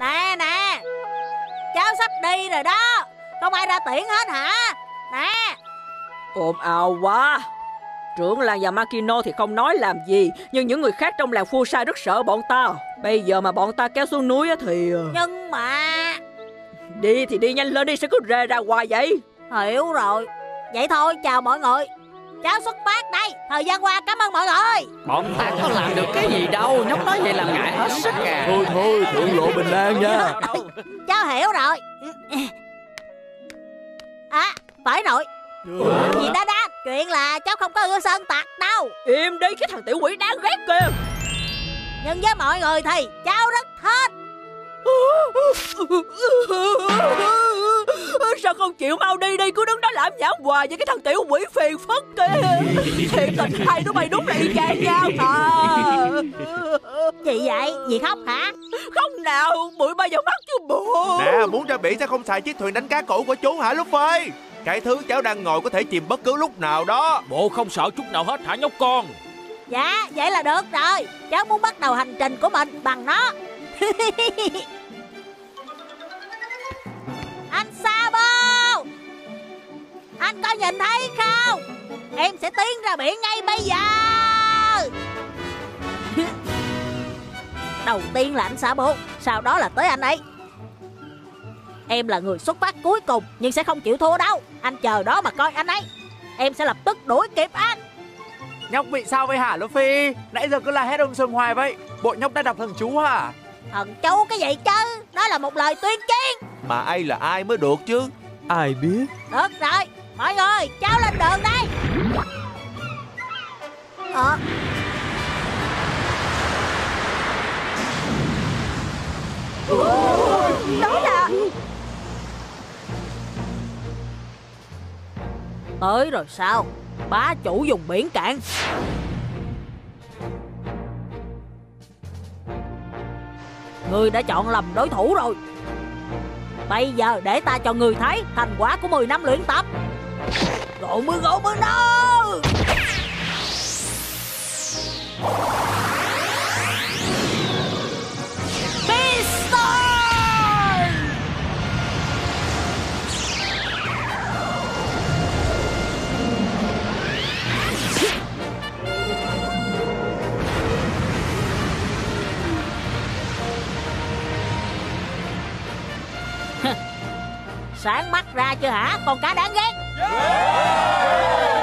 Nè nè. Cháu sắp đi rồi đó. Không ai ra tiễn hết hả? Nè. Ồn ào quá. Trưởng làng và Makino thì không nói làm gì Nhưng những người khác trong làng Fusai rất sợ bọn ta. Bây giờ mà bọn ta kéo xuống núi thì ờ, Nhưng mà Đi thì đi nhanh lên đi Sao cứ rề ra hoài vậy? Hiểu rồi. Vậy thôi chào mọi người Cháu xuất phát đây. Thời gian qua cảm ơn mọi người Bọn ta có làm được cái gì đâu. Nhóc nói vậy làm ngại hết sức à. Thôi thôi thượng lộ bình an nha. Cháu hiểu rồi. À phải rồi. Gì đó đó Chuyện là cháu không có ưa sơn tặc đâu. Im đi cái thằng tiểu quỷ đáng ghét kìa. Nhưng với mọi người thì cháu rất thích Sao không chịu mau đi đi Cứ đứng đó làm nhảm hoài với cái thằng tiểu quỷ phiền phức kìa. Thiệt tình hai đứa mày đúng là y chang nhau à Chị vậy? Gì khóc hả? Không nào Bụi bay vào mắt chứ bộ. Nè muốn ra biển sẽ không xài chiếc thuyền đánh cá cũ của chú hả Luffy? Cái thứ cháu đang ngồi có thể chìm bất cứ lúc nào đó. Bộ không sợ chút nào hết hả nhóc con? Dạ vậy là được rồi. Cháu muốn bắt đầu hành trình của mình bằng nó có nhìn thấy không? Em sẽ tiến ra biển ngay bây giờ. Đầu tiên là anh Sabo Sau đó là tới anh ấy. Em là người xuất phát cuối cùng Nhưng sẽ không chịu thua đâu. Anh chờ đó mà coi anh ấy. Em sẽ lập tức đuổi kịp anh. Nhóc bị sao vậy hả Luffy? Nãy giờ cứ là hết ông sương hoài vậy. Bộ nhóc đã đọc thần chú hả? Thần chú cái gì chứ? Đó là một lời tuyên chiến. Mà ai là ai mới được chứ? Ai biết? Được rồi Mọi người cháu lên đường đây Ờ. Đó là Tới rồi sao? Bá chủ dùng biển cạn. Ngươi đã chọn lầm đối thủ rồi. Bây giờ để ta cho người thấy thành quả của 10 năm luyện tập. Gỗ mưa gỗ mưa đâu Sáng mắt ra chưa hả con cá đáng ghét? Yeah!